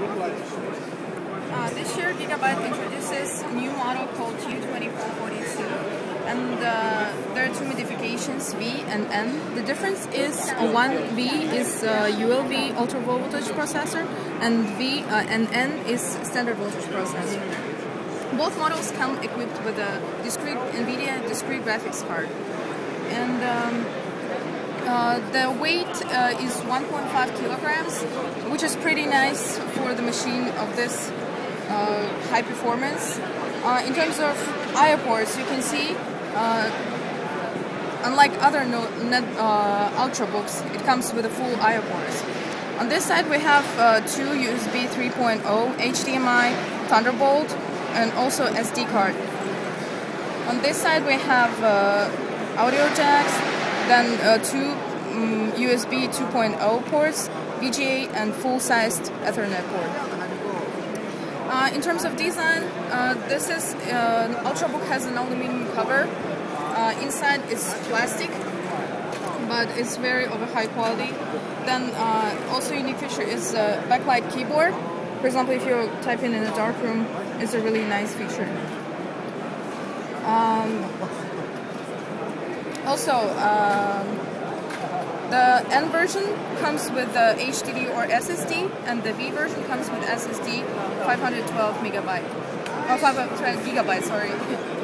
Uh, this year, Gigabyte introduces a new model called U2442, and uh, there are two modifications, V and N. The difference is uh, one V is uh, ULV ultra low voltage processor, and V uh, and N is standard voltage processor. Both models come equipped with a discrete NVIDIA discrete graphics card, and um, uh, the weight uh, is 1.5 kilograms, which is pretty nice for the machine of this uh, high performance. Uh, in terms of I/O ports, you can see, uh, unlike other no net, ultrabooks, it comes with a full I/O ports. On this side, we have two USB 3.0, HDMI, Thunderbolt, and also SD card. On this side, we have audio jacks, then uh, two um, USB 2.0 ports, VGA, and full-sized Ethernet port. Uh, in terms of design, uh, this is uh, Ultrabook has an aluminum cover. Uh, inside is plastic, but it's very of a high quality. Then uh, also unique feature is a backlight keyboard. For example, if you're typing in a dark room, it's a really nice feature. Um, also, um, the N version comes with the HDD or SSD, and the V version comes with SSD 512 megabyte, or 512 gigabyte, sorry.